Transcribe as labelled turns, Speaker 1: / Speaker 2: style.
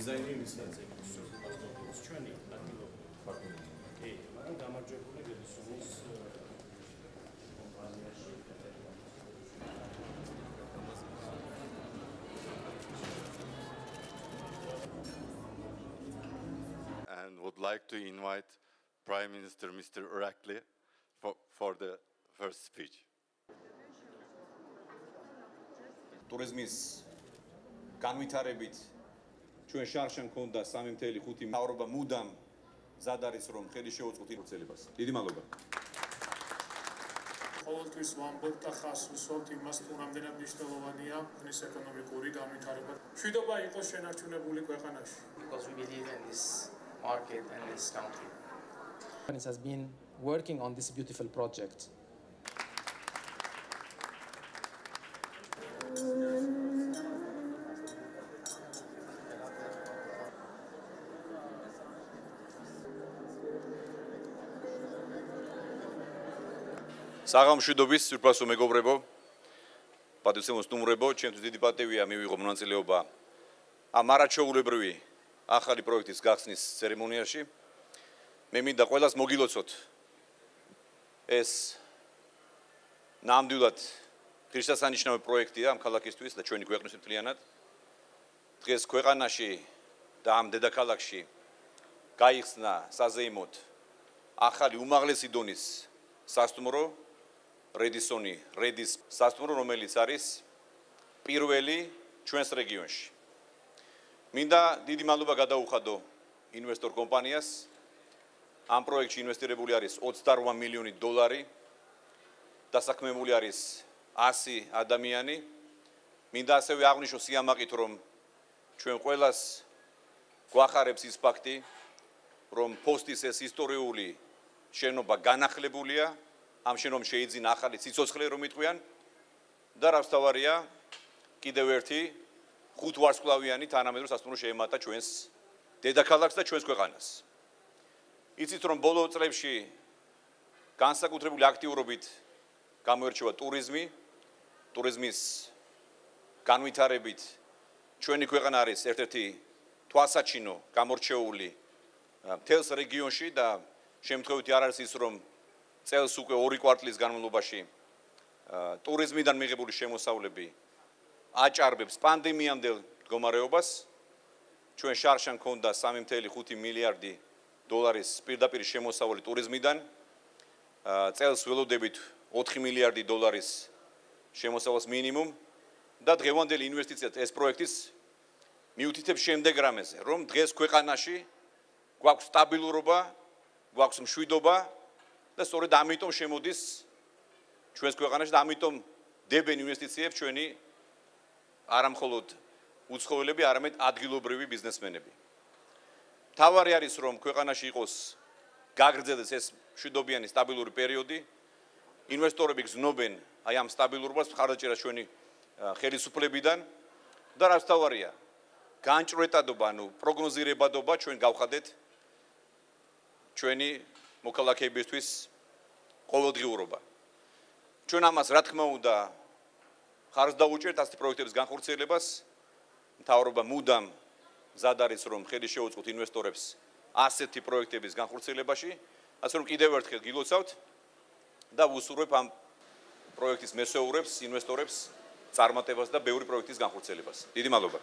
Speaker 1: დიზაინი მისაც ეს ჩვენი ადგილობრივი კი მაგრამ გამარჯვებული გედისონის კომპანიაში
Speaker 2: and would like to invite Prime Minister Mr. Irakli for, for the first speech.
Speaker 3: ტურიზმის განვითარებით ჩვენ შარშან ქონდა 3.5 მთავრობა მუდამ ზად არის რომ ხელი შეუწყოთ ინფორმაციას. დიდი მადლობა.
Speaker 4: ყოველთვის ვამბობ და ხას ვუსვამთ იმას, თუ რამდენად მნიშვნელოვანია ხნის ეკონომიკური განვითარება. შვიდობა იყოს შენარჩუნებული ქვეყანაში.
Speaker 5: because we believe in this market and this country.
Speaker 6: has been working on this beautiful project.
Speaker 3: საღამშვიდობის სურფასო მეგობრებო პატრიცემოს ნუმრებო ჩემთვის დიდი პატივია მივიღო მონაწილეობა ამ არაჩვეულებრივი ახალი პროექტის გახსნის ცერემონიაში. მე მინდა ყველას მოგილოცოთ ეს ნამდვილად ქრისტესანიშნავი პროექტია ამ ქალაქისთვის და ჩვენი ქვეყნის მთლიანად. დღეს ქვეყანაში და ამ დედაქალაქში გაიხსნა საზეიმოდ ახალი უმაღლესი დონის სასტუმრო რედისონი რედის სასტუმრო რომელიც არის პირველი ჩვენს რეგიონში. მინდა დიდი მადლობა გადაუხადო ინვესტორ კომპანიას. ამ პროექტში ინვესტირებული არის 28 მილიონი დოლარი. დასაქმებული არის 100 ადამიანი. მინდა ასევე აღნიშნო სიამაყით რომ ჩვენ ყოველას გვახარებს ის ფაქტი რომ პოსტის ეს ისტორიული შენობა განახლებულია ამ შენომ შეიძინა ახალი ციცოცხლე რომ იტყვიან და რაც თავარია კიდევ ერთი ხუთ ვარსკვლავიანი თანამედროვე სასტუმრო შეემატა ჩვენს დედაქალაქს და ჩვენს ქვეყანას. იცით რომ ბოლო წლებში განსაკუთრებული აქტიურობით გამოირჩევა ტურიზმი, ტურიზმის განვითარებით ჩვენი ქვეყანა არის ერთ-ერთი თვალსაჩინო გამორჩეული მთელს რეგიონში და შემთხვევით არ არის ის რომ წელს უკვე ორი კვარტლის განმავლობაში ტურიზმიდან მიღებული შემოსავლები აჭარბებს პანდემიამდელ მდგომარეობას. ჩვენ შარშან ქონდა 3.5 მილიარდი დოლარის პირდაპირ შემოსავალი ტურიზმიდან. წელს ველოდებით 4 მილიარდი დოლარის შემოსავალს მინიმუმ და დღევანდელი ინვესტიცია ეს პროექტის მიუთითებს შემდეგ რამეზე, რომ დღეს ქვეყანაში გვაქვს სტაბილურობა, გვაქვს მშვიდობა და სწორედ ამიტომ შემოდის ჩვენს ქვეყანაში და ამიტომ დებენ ინვესტიციებს ჩვენი არამხოლოდ უცხოელები, არამედ ადგილობრივი ბიზნესმენები. თავარი არის რომ ქვეყანაში იყოს გაგრძელდეს ეს მშვიდობიანი სტაბილური პერიოდი. ინვესტორები გზნობენ აი ამ სტაბილურობას მხარდაჭერას ჩვენი ხელისუფლებიდან და რაც თავარია განჭრეტადობა, ანუ პროგნოზირებადობა ჩვენ გავხადეთ ჩვენი მოქალაქეებისთვის ყოველდღიურობა. ჩვენ ამას რა თქმა უნდა ხარს დაუჭერთ ასეთი პროექტების განხორციელებას. მთავრობა მუდამ ზად არის რომ ხელი შეუწყოთ ინვესტორებს ასეთი პროექტების განხორციელებაში, ასე რომ კიდევ ერთხელ გილოცავთ და ვუსურვებ ამ პროექტის მესეურებს, ინვესტორებს წარმატებას და ბევრი პროექტის განხორციელებას. დიდი მადლობა.